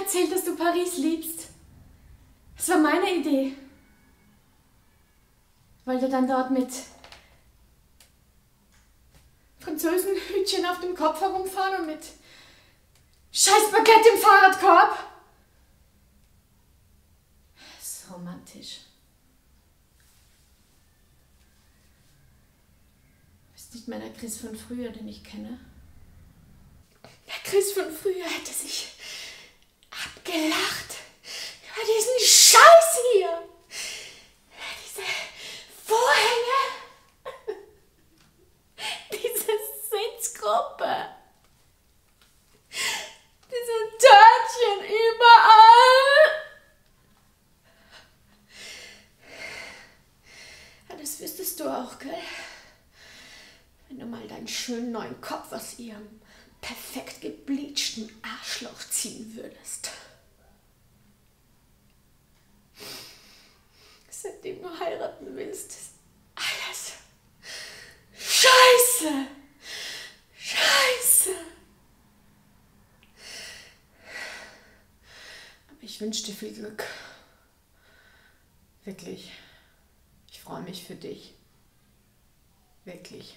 erzählt, dass du Paris liebst. Das war meine Idee. Wollte dann dort mit Französenhütchen auf dem Kopf herumfahren und mit scheiß Baguette im Fahrradkorb. Das ist romantisch. Du bist nicht mehr Chris von früher, den ich kenne. Der Chris von früher hätte sich abgelacht über diesen Scheiß hier. Diese Vorhänge. Diese Sitzgruppe. Diese Törtchen überall. Ja, das wüsstest du auch, gell? Wenn du mal deinen schönen neuen Kopf aus ihrem perfekt gebleachten Arschloch ziehen würdest. Seitdem du heiraten willst, ist alles Scheiße! Scheiße! Aber ich wünsche dir viel Glück. Wirklich. Ich freue mich für dich. Wirklich.